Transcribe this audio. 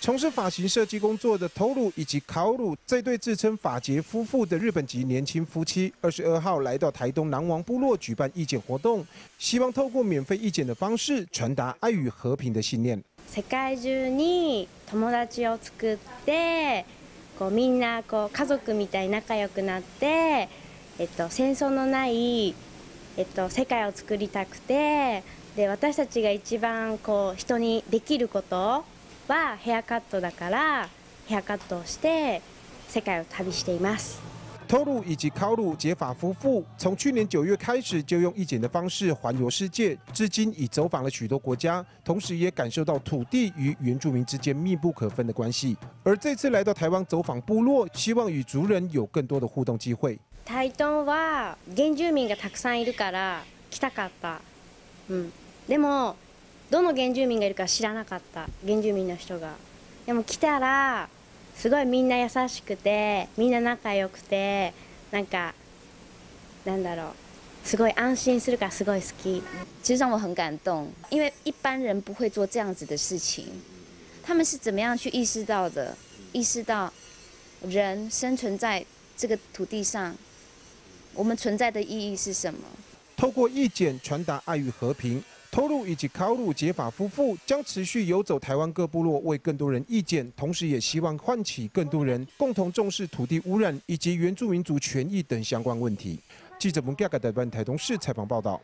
从事发型设计工作的头鲁以及考鲁这对自称法杰夫妇的日本籍年轻夫妻，二十二号来到台东南王部落举办义剪活动，希望透过免费义剪的方式传达爱与和平的信念。世界中に友達を作ってこうみんなこう家族みたいに仲良くなって、えっと、戦争のない、えっと、世界を作りたくてで私たちが一番こう人にできること はヘアカットだからヘアカットをして世界を旅しています。透露以及考鲁结法夫妇从去年九月开始就用义剪的方式环游世界，至今已走访了许多国家，同时也感受到土地与原住民之间密不可分的关系。而这次来到台湾走访部落，希望与族人有更多的互动机会。台東は原住民がたくさんいるから来たかった。うん。でも どの原住民がいるか知らなかった原住民の人が。でも来たら。すごいみんな優しくてみんな仲良くてなんかなんだろうすごい安心するからすごい好き。其实让我很感动，因为一般人不会做这样子的事情。他们是怎么样去意识到的？意识到人生存在这个土地上，我们存在的意义是什么？透过意见传达爱与和平。偷路以及考路解法夫妇将持续游走台湾各部落，为更多人意见，同时也希望唤起更多人共同重视土地污染以及原住民族权益等相关问题。记者蒙盖盖代办台东市采访报道。